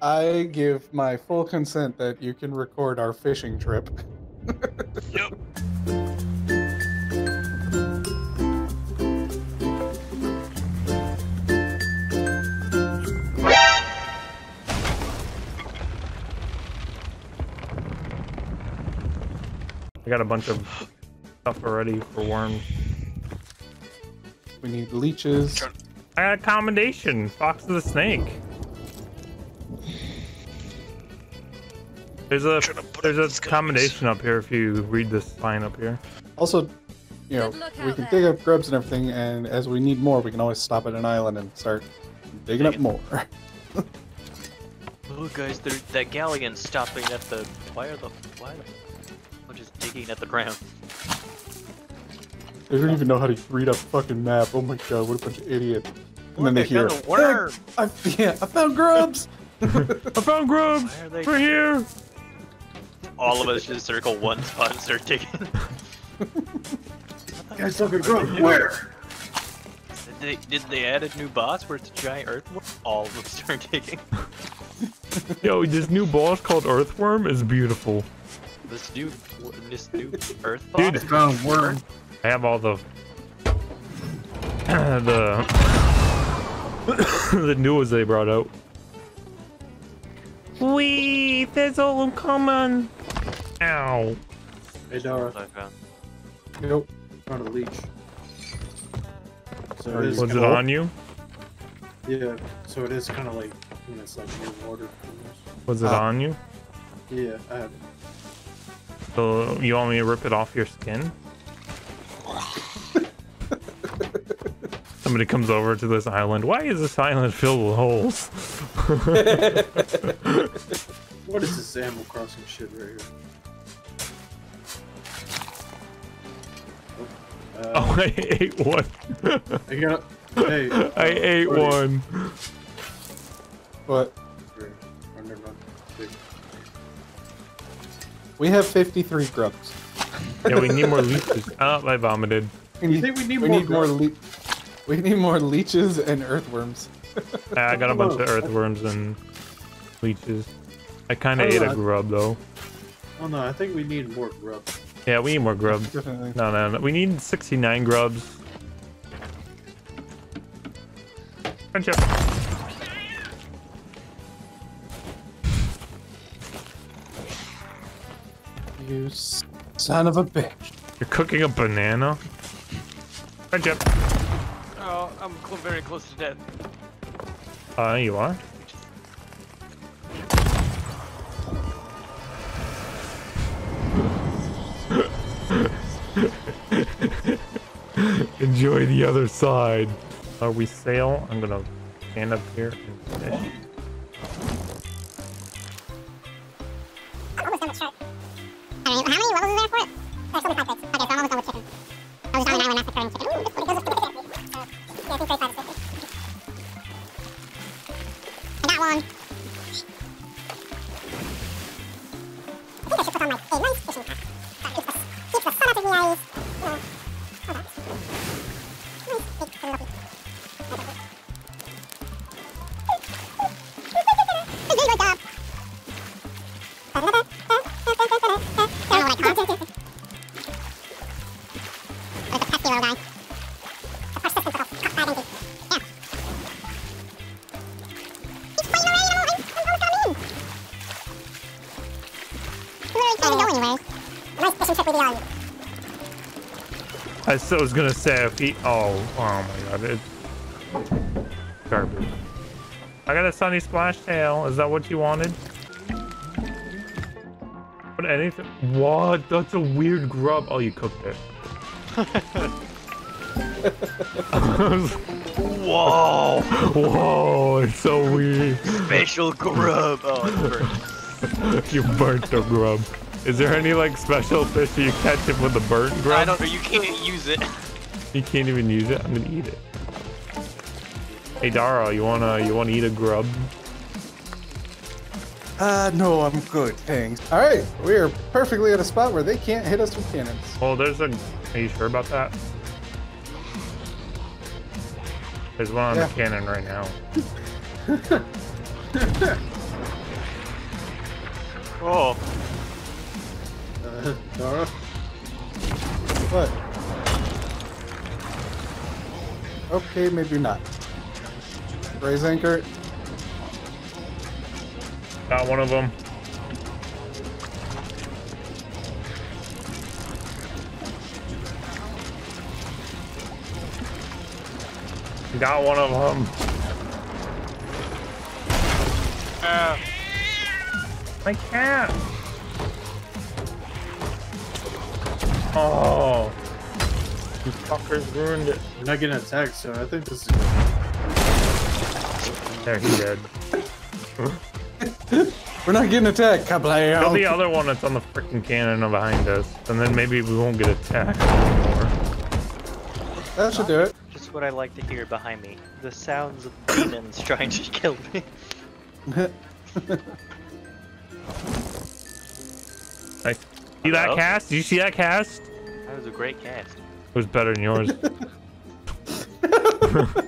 I give my full consent that you can record our fishing trip. Yep. I got a bunch of stuff already for worms. We need leeches. I got a commendation. Fox the snake. There's a Trying there's a the skies. commendation up here if you read this sign up here. Also, you know, we can dig up grubs and everything, and as we need more, we can always stop at an island and start digging up more. Oh, guys, that galleon's stopping at the. Why are the. Why? I'm just digging at the ground. They don't even know how to read a fucking map. Oh my god, what a bunch of idiots. And then they I hear, found a worm! I, yeah, I found grubs! I found grubs Why are right here. All of us just circle one spot and start digging. Guys, look at growth. Where? Did they, did they add a new boss where it's a giant earthworm? All of them start digging. Yo, this new boss called Earthworm is beautiful. This new, this new earth Dude. boss. Found worm. I have all the the the new ones they brought out. Wee, there's all them coming. Ow. Hey, Dara. I found. Yep. Found a leech. So Are it Was it kinda- on you? Yeah. So it is kind of like when it's like near water. Was it Ah. on you? Yeah, I have. it. So you want me to rip it off your skin? Somebody comes over to this island. Why is this island filled with holes? What is this Animal Crossing shit right here? Uh, Oh, I ate one. I got. Hey. uh, I ate buddy. one. But Here, never mind. Wait. we have 53 grubs. Yeah, we need more leeches. Oh, I vomited. We You need, think we need we more need more le- We need more leeches and earthworms. I got a bunch of earthworms and leeches. I kind of ate know, a I- grub though. Oh no, I think we need more grub. Yeah, we need more grubs. No, no, no. We need 69 grubs. Friendship. You son of a bitch. You're cooking a banana? Friendship. Oh, I'm very close to death. Uh, you are? Enjoy the other side. Are we sail. I'm gonna stand up here and fish. I was gonna say if he. Oh, oh my god, it's garbage. I got a sunny splash tail. Is that what you wanted? What anything? What? That's a weird grub. Oh, you cooked it. Whoa! Whoa, it's so weird. Special grub! Oh, you burnt the grub. Is there any like special fish that you catch it with a burnt I grub? don't know, you can't use it. You can't even use it. I'm gonna eat it. Hey Dara, you wanna you wanna eat a grub? Uh, no, I'm good, thanks. All right, we are perfectly at a spot where they can't hit us with cannons. Oh, there's a. Are you sure about that? There's one on Yeah. the cannon right now. Oh, Dara? What? Okay, maybe not. Raise anchor. Got one of them. Got one of them. ah, My cat. Oh. You fuckers ruined it. You're not getting attacked, so I think this is There, he did. We're not getting attacked. Kill the other one that's on the freaking cannon behind us, and then maybe we won't get attacked anymore. That should do it. just what I like to hear behind me. The sounds of demons trying to kill me. Like, see that cast? Did you see that cast? That was a great cast. It was better than yours.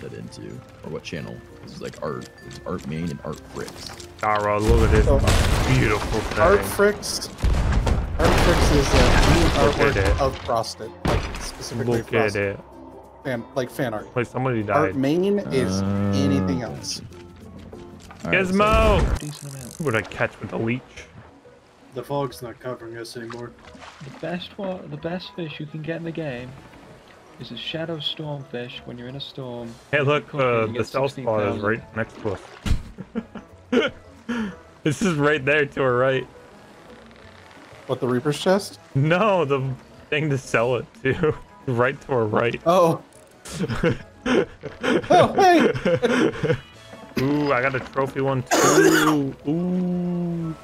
category would I put that into, or what channel? This is like art, it's art main and art fricks. Dara, look at this Oh. beautiful thing. Art Fricks. Art Fricks is a neat Look artwork of Frosted. Like specifically Look at it. Fan, like fan art. Like somebody died. Art died. main is anything Uh, else. Alright, so Gizmo! decent amount. Would I catch with the leech? the fog's not covering us anymore. The best one, the best fish you can get in the game is a shadow stormfish when you're in a storm. Hey, look, uh, the sell spot is right next to us. this is right there to our right. What the Reaper's chest? No, the thing to sell it to. right to our right. Oh. oh, hey! Ooh, I got a trophy one too. Ooh.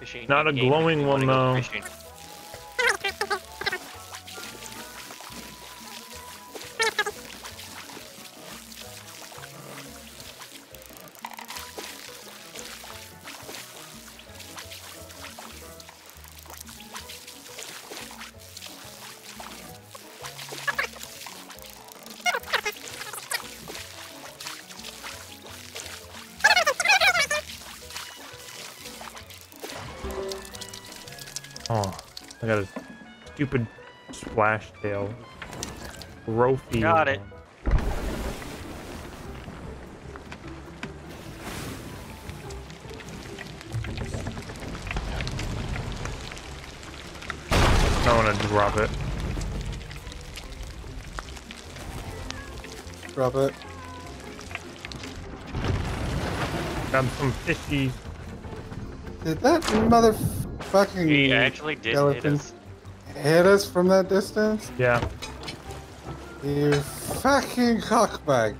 Fishing Not a glowing if you wanna one, though. fishing. Stupid splash tail. Trophy. Got it. I want to drop it. Drop it. Got some fishies. Did that motherfucking He actually did hit us. Hit us from that distance? Yeah. You fucking cockbag.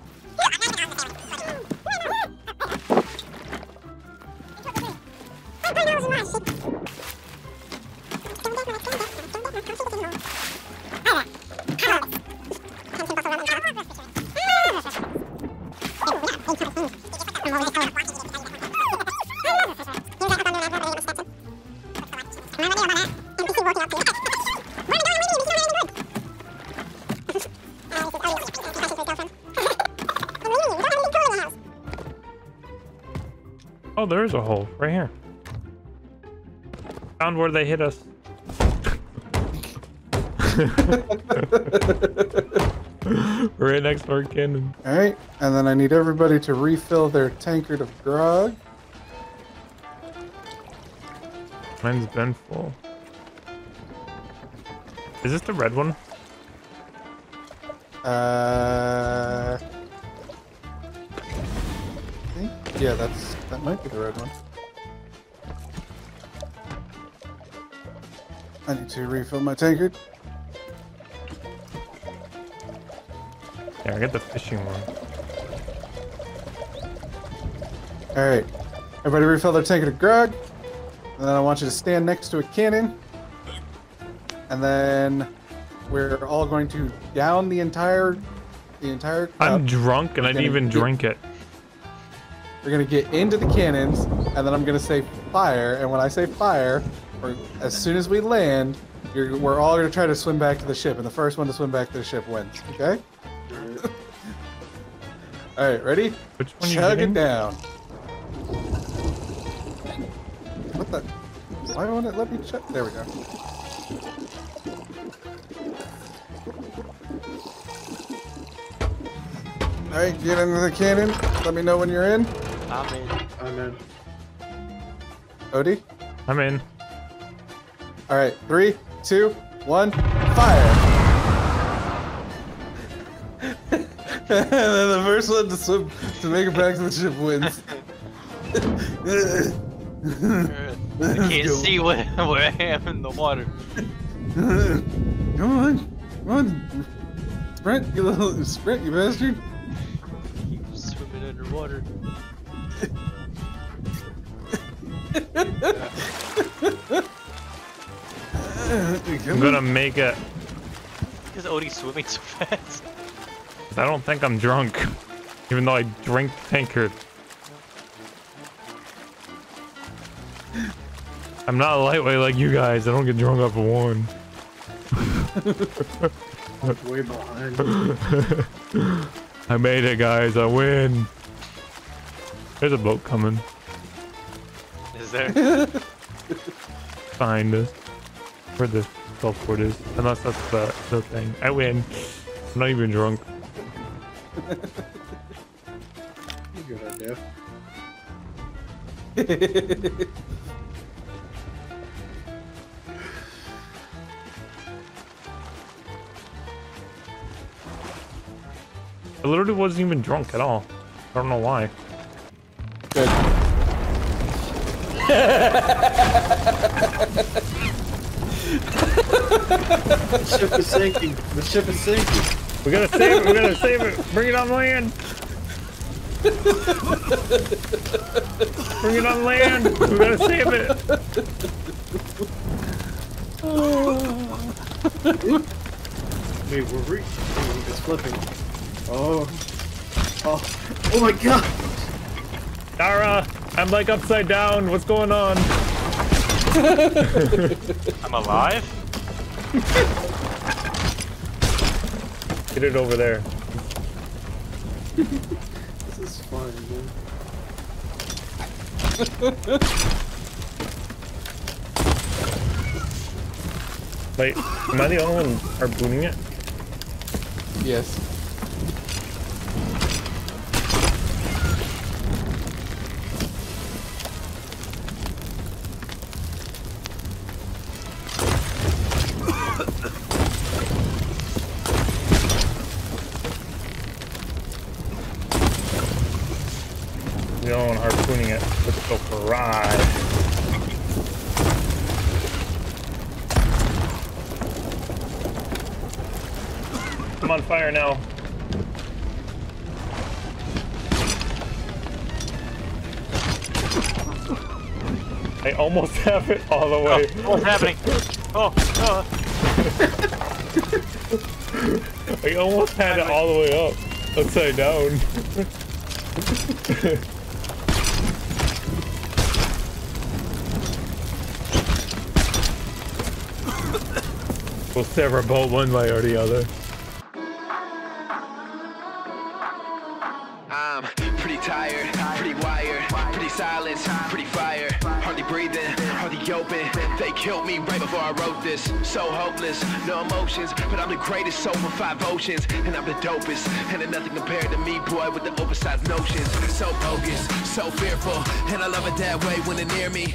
Oh, there is a hole right here. Found where they hit us. right next to our cannon. All right, and then I need everybody to refill their tankard of grog. Mine's been full. Is this the red one? Uh, yeah, that's that might be the red one. I need to refill my tankard. Yeah, I got the fishing one. All right, everybody refill their tankard of grog. And then I want you to stand next to a cannon. And then we're all going to down the entire, the entire. Cup. I'm drunk and I didn't even drink it. We're gonna get into the cannons, and then I'm gonna say fire. And when I say fire, or as soon as we land, you're, we're all gonna try to swim back to the ship, and the first one to swim back to the ship wins. Okay? all right, ready? Which one you Chug it down. What the? Why won't it let me chug? There we go. All right, get into the cannon. Let me know when you're in. I'm in. I'm in. Odie. I'm in. All right, three, two, one, fire! and then the first one to swim to make it back to the ship wins. I can't see where, where I am in the water. come on, come on, sprint, you little sprint, you bastard! Keep swimming underwater. I'm gonna make it. Because Odie's swimming so fast? I don't think I'm drunk, even though I drink tankard. I'm not a lightweight like you guys. I don't get drunk off of one. I'm Way behind. I made it, guys. I win. There's a boat coming. Is there? behind us. Where the gulfport is. Unless that's the, the thing. I win. I'm not even drunk. Good idea. I literally wasn't even drunk at all. I don't know why. The ship is sinking. The ship is sinking. We gotta save it. We gotta save it. Bring it on land. Bring it on land. We gotta save it. Wait, we're re- Wait, it's flipping. Oh. Oh. Oh my god! Dara, I'm like upside down. What's going on? I'm alive? Get it over there. This is fun, man. Wait, am I the only one harbooning it? Yes. I'm on fire now. I almost have it all the way. Oh, what's happening? Oh, oh. I almost had it all the way up, upside down. We'll sever both one way or the other. Before I wrote this. So hopeless, no emotions, but I'm the greatest soul for five oceans. And I'm the dopest, and there's nothing compared to me, boy, with the oversized notions. So bogus, so fearful, and I love it that way when they're near me.